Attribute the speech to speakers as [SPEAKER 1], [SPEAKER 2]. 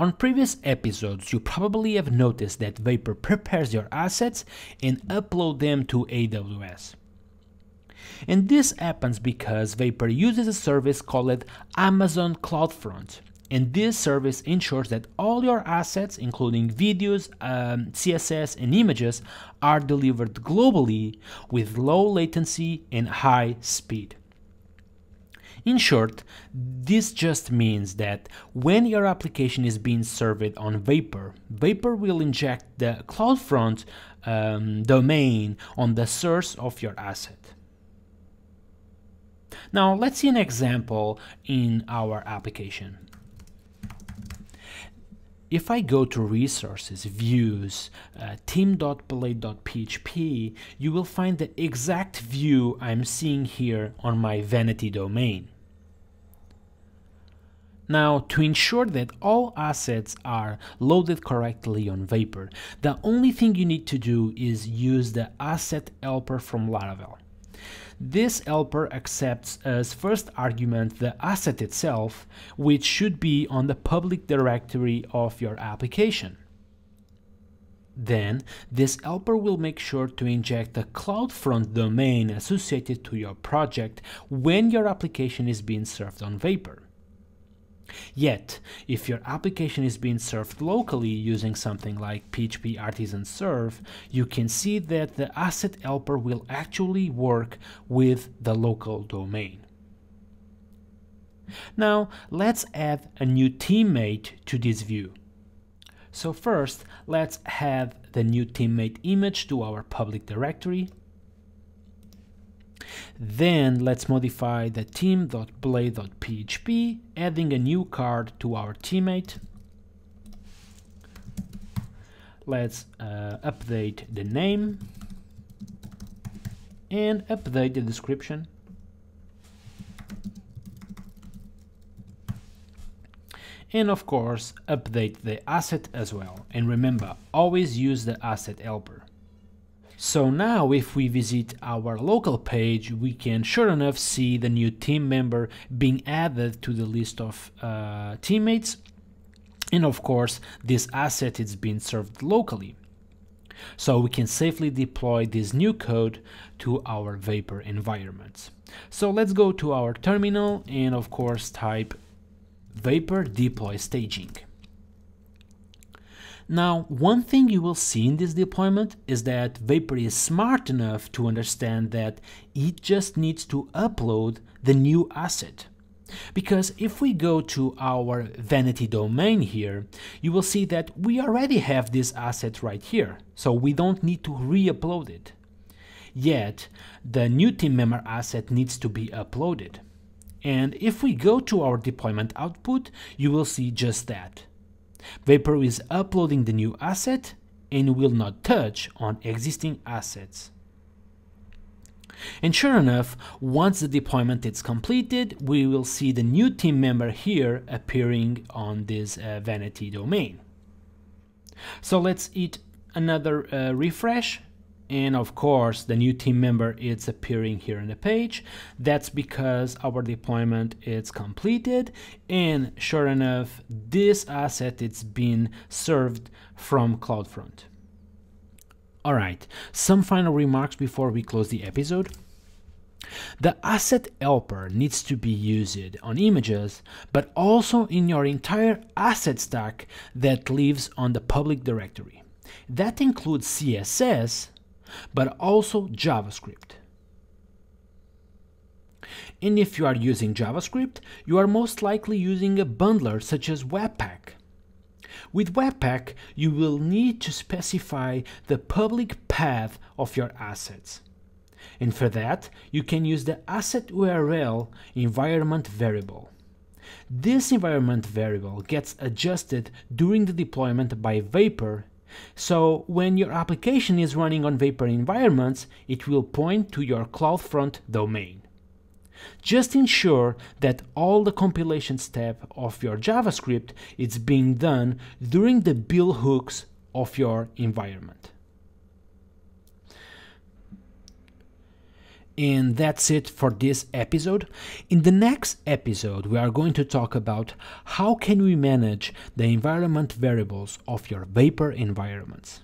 [SPEAKER 1] On previous episodes, you probably have noticed that Vapor prepares your assets and upload them to AWS. And this happens because Vapor uses a service called Amazon CloudFront. And this service ensures that all your assets, including videos, um, CSS, and images, are delivered globally with low latency and high speed. In short, this just means that when your application is being served on Vapor, Vapor will inject the CloudFront um, domain on the source of your asset. Now let's see an example in our application. If I go to resources, views, uh, team.blade.php, you will find the exact view I'm seeing here on my vanity domain. Now, to ensure that all assets are loaded correctly on Vapor, the only thing you need to do is use the asset helper from Laravel. This helper accepts as first argument the asset itself, which should be on the public directory of your application. Then, this helper will make sure to inject the CloudFront domain associated to your project when your application is being served on Vapor. Yet, if your application is being served locally using something like PHP Artisan Serve, you can see that the asset helper will actually work with the local domain. Now, let's add a new teammate to this view. So first, let's add the new teammate image to our public directory. Then let's modify the team.blade.php, adding a new card to our teammate. Let's uh, update the name and update the description. and of course update the asset as well and remember always use the asset helper so now if we visit our local page, we can sure enough see the new team member being added to the list of uh, teammates. And of course, this asset is being served locally. So we can safely deploy this new code to our Vapor environments. So let's go to our terminal and of course type Vapor deploy staging. Now, one thing you will see in this deployment is that Vapor is smart enough to understand that it just needs to upload the new asset. Because if we go to our vanity domain here, you will see that we already have this asset right here, so we don't need to re-upload it. Yet, the new team member asset needs to be uploaded. And if we go to our deployment output, you will see just that. Vapor is uploading the new asset and will not touch on existing assets. And sure enough, once the deployment is completed, we will see the new team member here appearing on this uh, vanity domain. So let's hit another uh, refresh and of course the new team member is appearing here on the page. That's because our deployment is completed. And sure enough this asset it's been served from CloudFront. All right some final remarks before we close the episode. The asset helper needs to be used on images, but also in your entire asset stack that lives on the public directory. That includes CSS, but also JavaScript. And if you are using JavaScript, you are most likely using a bundler such as Webpack. With Webpack, you will need to specify the public path of your assets. And for that, you can use the asset URL environment variable. This environment variable gets adjusted during the deployment by Vapor so when your application is running on Vapor environments, it will point to your CloudFront domain. Just ensure that all the compilation step of your JavaScript is being done during the build hooks of your environment. And that's it for this episode. In the next episode, we are going to talk about how can we manage the environment variables of your vapor environments.